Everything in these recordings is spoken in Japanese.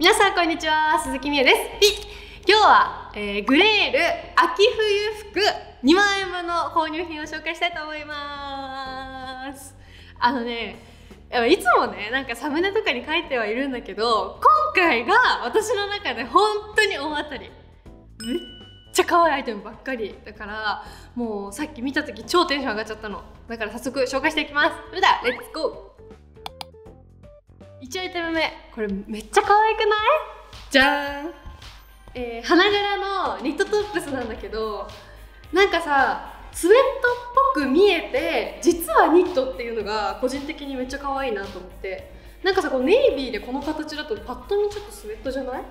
皆さんこんにちは。鈴木美優です。今日は、えー、グレール秋冬服2万円分の購入品を紹介したいと思います。あのねいつもねなんかサムネとかに書いてはいるんだけど今回が私の中で本当に大当たり。めっちゃ可愛いアイテムばっかりだからもうさっき見た時超テンション上がっちゃったの。だから早速紹介していきます。それではレッツゴー。1アイテム目これめっちゃ可愛くない？じゃーん、えー、花柄のニットトップスなんだけどなんかさスウェットっぽく見えて実はニットっていうのが個人的にめっちゃ可愛いなと思って。なんかさこうネイビーでこの形だとパッと見ちょっとスウェットじゃない？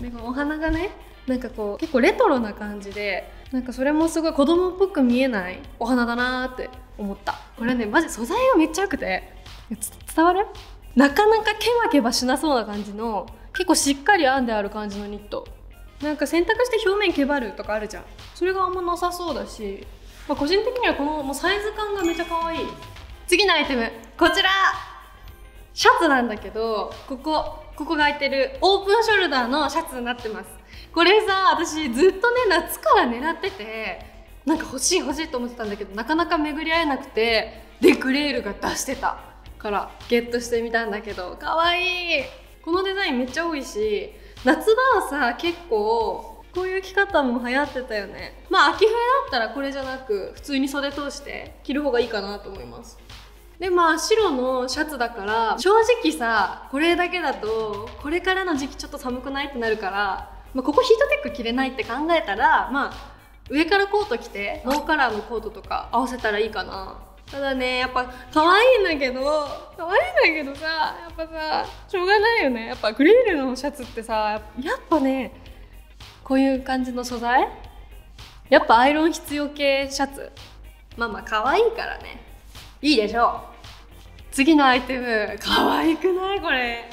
なんかお花がねなんかこう結構レトロな感じでなんかそれもすごい子供っぽく見えないお花だなって思った。これねマジ素材がめっちゃ良くて。伝わる？なかなかケバケバしなそうな感じの結構しっかり編んである感じのニット。なんか洗濯して表面けばるとかあるじゃん。それがあんまなさそうだし、まあ、個人的にはこのもうサイズ感がめちゃ可愛い。次のアイテム。こちら。シャツなんだけどここここが開いてる。オープンショルダーのシャツになってます。これさ私ずっとね夏から狙っててなんか欲しい欲しいと思ってたんだけどなかなか巡り合えなくてでグレールが出してた。からゲットしてみたんだけどかわいい。このデザインめっちゃ多いし夏場はさ結構こういう着方も流行ってたよね。まあ秋冬だったらこれじゃなく普通に袖通して着る方がいいかなと思います。でまあ白のシャツだから正直さこれだけだとこれからの時期ちょっと寒くないってなるから、まあ、ここヒートテック着れないって考えたらまあ上からコート着てノーカラーのコートとか合わせたらいいかな。ただねやっぱ可愛いんだけど可愛いんだけどさやっぱさしょうがないよね。やっぱグレールのシャツってさやっぱねこういう感じの素材？やっぱアイロン必要系シャツ。まあまあ可愛いからね。いいでしょう。次のアイテム可愛くないこれ。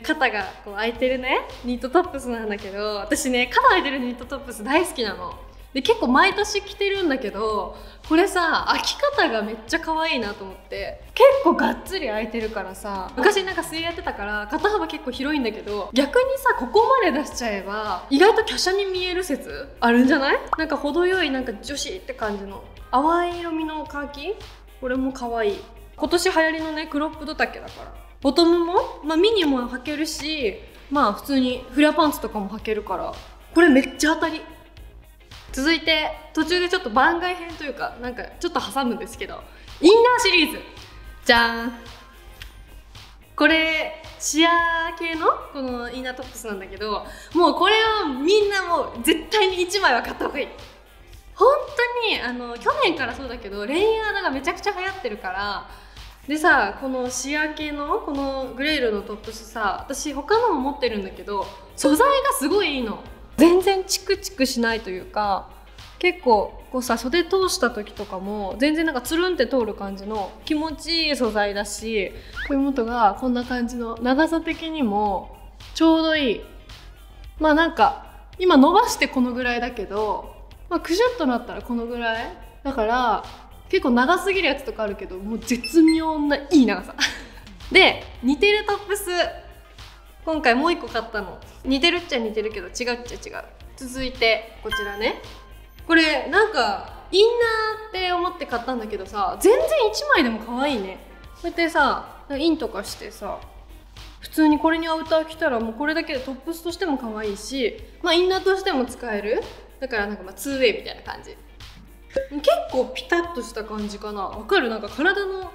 肩がこう開いてるね。ニットトップスなんだけど私ね肩開いてるニットトップス大好きなの。で結構毎年着てるんだけどこれさ開き方がめっちゃ可愛いなと思って結構がっつり開いてるからさ昔なんか水泳やってたから肩幅結構広いんだけど逆にさここまで出しちゃえば意外と華奢に見える説あるんじゃない？なんか程よいなんか女子って感じの淡い色味のカーキ？これも可愛い。今年流行りのねクロップド丈だから。ボトムも、まあ、ミニも履けるしまあ普通にフレアパンツとかも履けるからこれめっちゃ当たり。続いて途中でちょっと番外編というかなんかちょっと挟むんですけどインナーシリーズ。じゃん。これシアー系のこのインナートップスなんだけどもうこれはみんなもう絶対に1枚は買った方がいい。本当にあの去年からそうだけどレイヤードがめちゃくちゃ流行ってるからでさこのシアー系のこのグレールのトップスさ私他のも持ってるんだけど素材がすごいいいの。全然チクチクしないというか結構こうさ袖通した時とかも全然なんかつるんって通る感じの気持ちいい素材だし首元がこんな感じの長さ的にもちょうどいい。まあなんか今伸ばしてこのぐらいだけど、まあ、クシュッとなったらこのぐらい。だから結構長すぎるやつとかあるけどもう絶妙ないい長さ。で似てるトップス。今回もう一個買ったの。似てるっちゃ似てるけど違うっちゃ違う。続いてこちらね。これなんかインナーって思って買ったんだけどさ全然1枚でも可愛いね。こうやってさインとかしてさ普通にこれにアウター着たらもうこれだけでトップスとしても可愛いしまあインナーとしても使える。だからなんかまあ 2way みたいな感じ。結構ピタッとした感じかな。わかる？なんか体の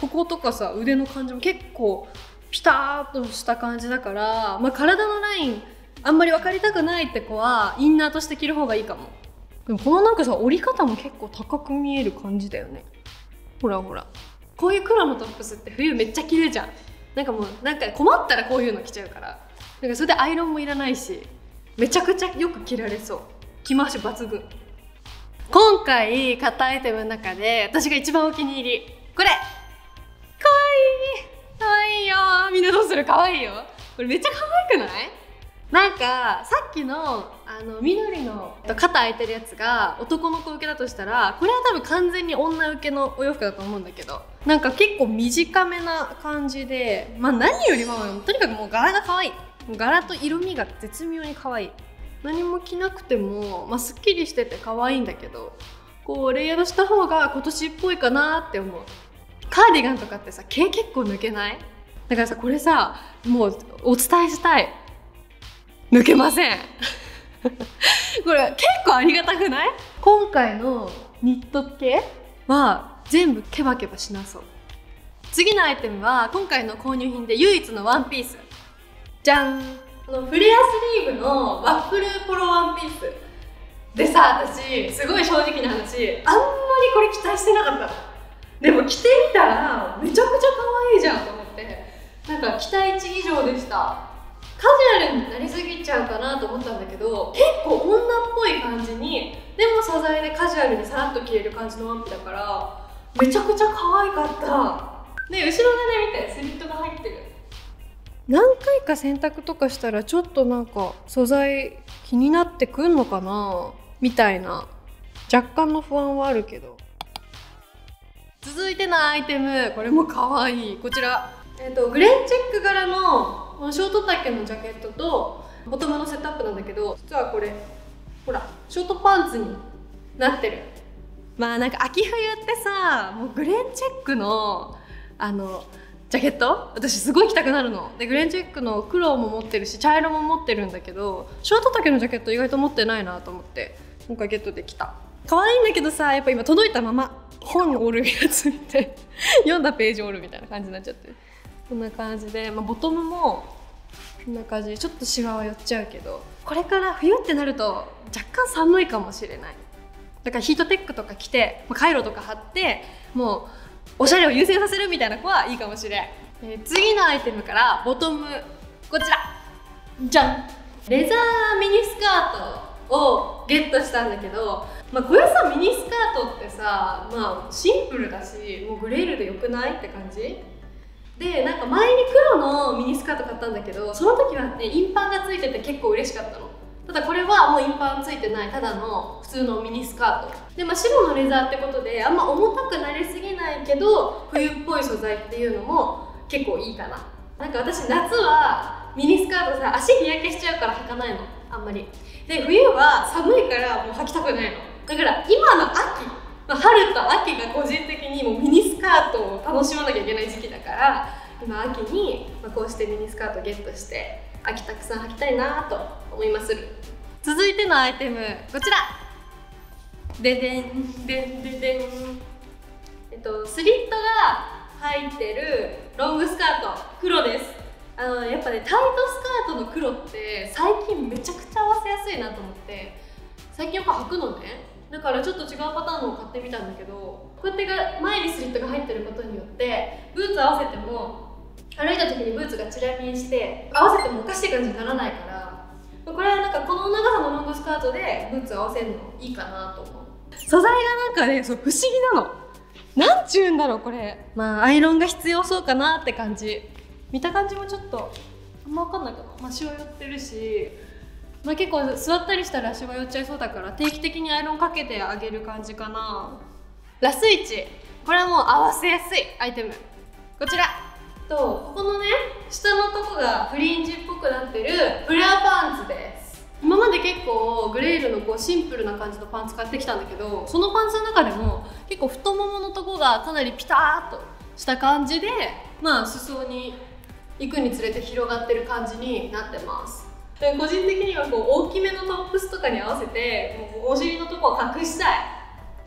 こことかさ腕の感じも結構ピタッとした感じだから、まあ、体のラインあんまり分かりたくないって子はインナーとして着る方がいいかも。でもこのなんかさ折り方も結構高く見える感じだよね。ほらほら。こういう黒のトップスって冬めっちゃ着るじゃん。なんかもうなんか困ったらこういうの着ちゃうから。なんかそれでアイロンもいらないしめちゃくちゃよく着られそう。着回し抜群。今回買ったアイテムの中で私が一番お気に入り。これ!かわいい!よ。みんなどうする？かわいいよ。これめっちゃ可愛くない？なんかさっきのあの緑の肩開いてるやつが男の子受けだとしたらこれは多分完全に女受けのお洋服だと思うんだけどなんか結構短めな感じでまあ何よりもとにかくもう柄が可愛い。柄と色味が絶妙に可愛い。何も着なくても、まあ、すっきりしてて可愛いんだけどこうレイヤードした方が今年っぽいかなって思う。カーディガンとかってさ毛結構抜けない？だからさこれさもうお伝えしたい。抜けません。これ結構ありがたくない？今回のニット系は全部ケバケバしなそう。次のアイテムは今回の購入品で唯一のワンピース。じゃん。このフレアスリーブのワッフルポロワンピース。でさ私すごい正直な話。あんまりこれ期待してなかった。でも着てみたらめちゃくちゃ可愛いじゃんと思ってなん。か期待値以上でした。カジュアルになりすぎちゃうかなと思ったんだけど結構女っぽい感じにでも素材でカジュアルにさらっと着れる感じのワンピだからめちゃくちゃ可愛かった。で後ろでね見てスリットが入ってる。何回か洗濯とかしたらちょっとなんか素材気になってくんのかなみたいな若干の不安はあるけど。続いてのアイテムこれも可愛い。こちら、えーと、グレンチェック柄のショート丈のジャケットとボトムのセットアップなんだけど実はこれほらショートパンツになってる。まあなんか秋冬ってさもうグレンチェックのあのジャケット？私すごい着たくなるの。でグレンチェックの黒も持ってるし茶色も持ってるんだけどショート丈のジャケット意外と持ってないなと思って今回ゲットできた。可愛いんだけどさやっぱ今届いたまま本折るやつ見て読んだページ折るみたいな感じになっちゃって。こんな感じで、まあ、ボトムもこんな感じでちょっとシワは寄っちゃうけどこれから冬ってなると若干寒いかもしれない。だからヒートテックとか着て、ま、カイロとか貼ってもうおしゃれを優先させるみたいな子はいいかもしれん、えー、次のアイテムからボトムこちら。じゃん。レザーミニスカートをゲットしたんだけどまあこれさミニスカートってさまあシンプルだしもうグレールでよくないって感じ？でなんか前に黒のミニスカート買ったんだけどその時はねインパンがついてて結構嬉しかったの。ただこれはもうインパンついてないただの普通のミニスカート。で、まあ、白のレザーってことであんま重たくなりすぎないけど冬っぽい素材っていうのも結構いいかな。なんか私夏はミニスカートさ足日焼けしちゃうから履かないの。あんまり。で冬は寒いからもう履きたくないの。だから今の秋、ま、春と秋が個人的にもうミニスカートを楽しまなきゃいけない時期だから今秋に、まこうしてミニスカートゲットして秋たくさん履きたいなと思います続いてのアイテムこちら。ででんでんででん。えっとスリットが入ってるロングスカート。黒です。あのやっぱねタイトスカートの黒って最近めちゃくちゃ合わせやすいなと思って最近やっぱ履くのねだからちょっと違うパターンのを買ってみたんだけどこうやってが前にスリットが入ってることによってブーツ合わせても歩いた時にブーツがチラ見えして合わせてもおかしい感じにならないからこれはなんかこの長さのロングスカートでブーツ合わせるのいいかなと思う。素材がなんかねそう不思議なの。なんちゅうんだろうこれ。まあアイロンが必要そうかなって感じ。見た感じもちょっとあんま分かんないかな。まあしわ寄ってるし。まあ結構座ったりしたらしわ寄っちゃいそうだから定期的にアイロンかけてあげる感じかな。ラスイチ。これはもう合わせやすいアイテム。こちら。とここのね下のとこがフリンジっぽくなってるフレアパンツです。今まで結構グレールのこうシンプルな感じのパンツ買ってきたんだけどそのパンツの中でも結構太もものとこがかなりピタッとした感じでまあ裾に行くにつれて広がってる感じになってます個人的にはこう大きめのトップスとかに合わせてもうお尻のとこを隠したい。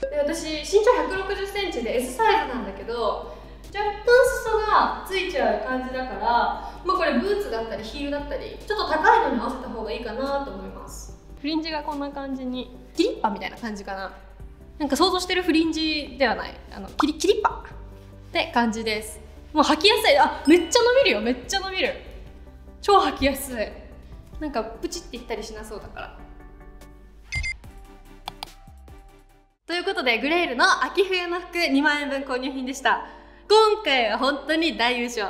で私身長1 6 0センチで S サイズなんだけど若干裾がついちゃう感じだから、まあ、これブーツだったりヒールだったりちょっと高いのに合わせた方がいいかなと思います。フリンジがこんな感じにキリッパみたいな感じかな。なんか想像してるフリンジではない。あのキリキリッパって感じです。もう履きやすい。あめっちゃ伸びるよめっちゃ伸びる。超履きやすい。なんかプチっていったりしなそうだから。ということでグレールの秋冬の服2万円分購入品でした。今回は本当に大優勝。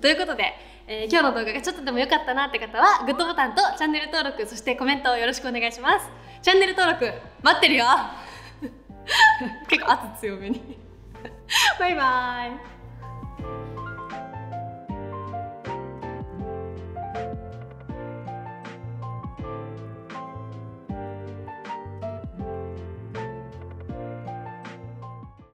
ということで、えー、今日の動画がちょっとでも良かったなって方はグッドボタンとチャンネル登録そしてコメントをよろしくお願いします。チャンネル登録待ってるよ。結構圧強めに。バイバーイ。